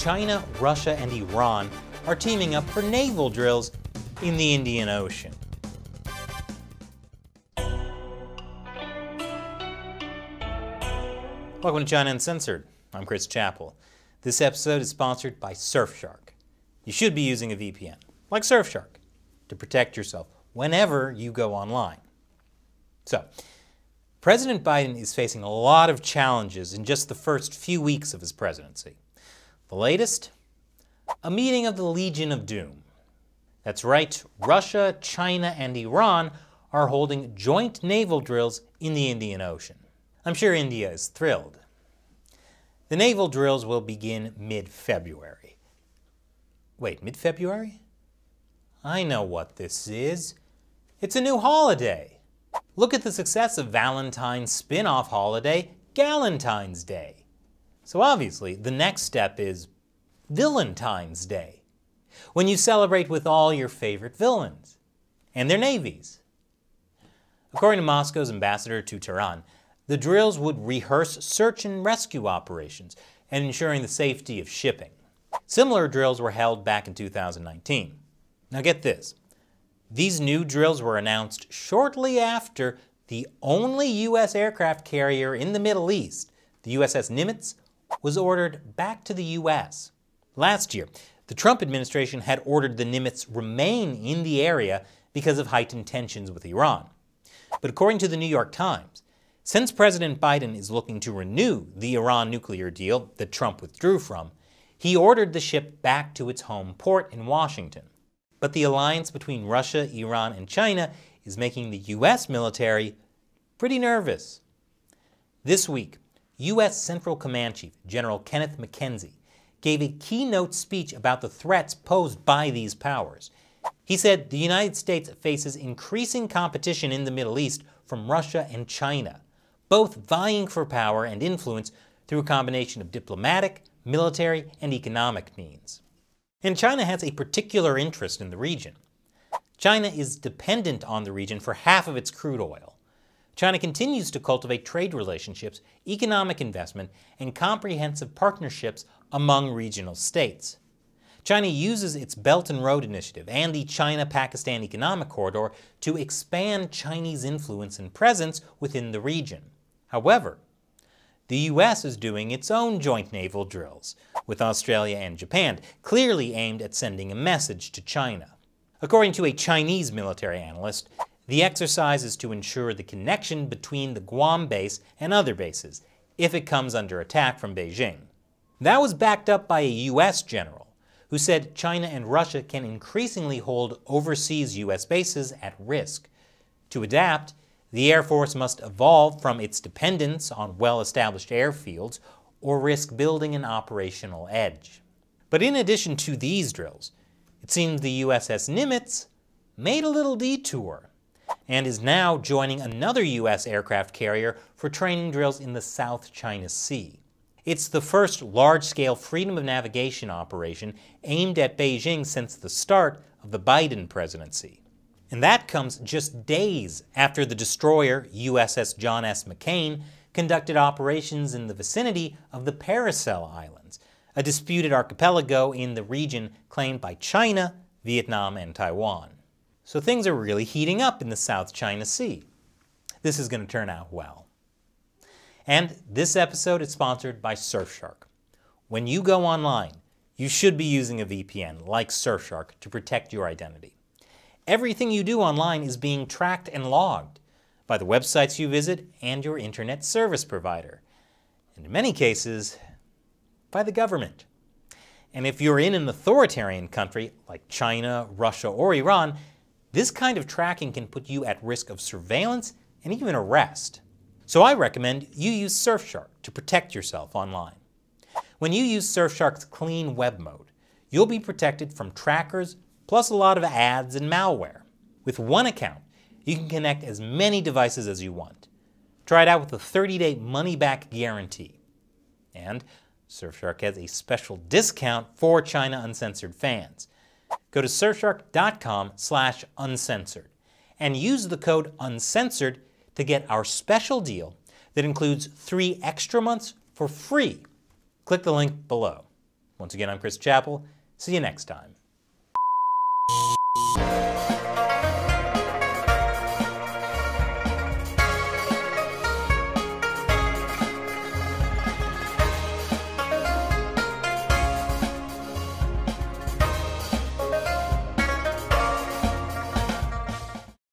China, Russia, and Iran are teaming up for naval drills in the Indian Ocean. Welcome to China Uncensored. I'm Chris Chappell. This episode is sponsored by Surfshark. You should be using a VPN, like Surfshark, to protect yourself whenever you go online. So, President Biden is facing a lot of challenges in just the first few weeks of his presidency. The latest? A meeting of the Legion of Doom. That's right, Russia, China, and Iran are holding joint naval drills in the Indian Ocean. I'm sure India is thrilled. The naval drills will begin mid February. Wait, mid February? I know what this is. It's a new holiday. Look at the success of Valentine's spin off holiday, Galentine's Day. So obviously, the next step is Valentine's Day, when you celebrate with all your favorite villains and their navies. According to Moscow's ambassador to Tehran, the drills would rehearse search and rescue operations and ensuring the safety of shipping. Similar drills were held back in 2019. Now get this these new drills were announced shortly after the only U.S. aircraft carrier in the Middle East, the USS Nimitz, was ordered back to the U.S. Last year, the Trump administration had ordered the Nimitz remain in the area because of heightened tensions with Iran. But according to the New York Times, since President Biden is looking to renew the Iran nuclear deal that Trump withdrew from, he ordered the ship back to its home port in Washington. But the alliance between Russia, Iran, and China is making the U.S. military pretty nervous. This week, U.S. Central Command Chief General Kenneth McKenzie gave a keynote speech about the threats posed by these powers. He said the United States faces increasing competition in the Middle East from Russia and China, both vying for power and influence through a combination of diplomatic, military, and economic means. And China has a particular interest in the region. China is dependent on the region for half of its crude oil. China continues to cultivate trade relationships, economic investment, and comprehensive partnerships among regional states. China uses its Belt and Road Initiative and the China Pakistan Economic Corridor to expand Chinese influence and presence within the region. However, the U.S. is doing its own joint naval drills with Australia and Japan, clearly aimed at sending a message to China. According to a Chinese military analyst, the exercise is to ensure the connection between the Guam base and other bases if it comes under attack from Beijing. That was backed up by a U.S. general who said China and Russia can increasingly hold overseas U.S. bases at risk. To adapt, the Air Force must evolve from its dependence on well-established airfields or risk building an operational edge. But in addition to these drills, it seems the USS Nimitz made a little detour and is now joining another U.S. aircraft carrier for training drills in the South China Sea. It's the first large-scale freedom of navigation operation aimed at Beijing since the start of the Biden presidency. And that comes just days after the destroyer USS John S. McCain conducted operations in the vicinity of the Paracel Islands, a disputed archipelago in the region claimed by China, Vietnam, and Taiwan. So things are really heating up in the South China Sea. This is going to turn out well. And this episode is sponsored by Surfshark. When you go online, you should be using a VPN like Surfshark to protect your identity. Everything you do online is being tracked and logged by the websites you visit and your internet service provider, and in many cases, by the government. And if you're in an authoritarian country like China, Russia, or Iran, this kind of tracking can put you at risk of surveillance and even arrest. So I recommend you use Surfshark to protect yourself online. When you use Surfshark's clean web mode, you'll be protected from trackers, plus a lot of ads and malware. With one account, you can connect as many devices as you want. Try it out with a 30-day money-back guarantee. And Surfshark has a special discount for China Uncensored fans go to surfshark.com slash uncensored and use the code uncensored to get our special deal that includes three extra months for free. Click the link below. Once again, I'm Chris Chappell. See you next time.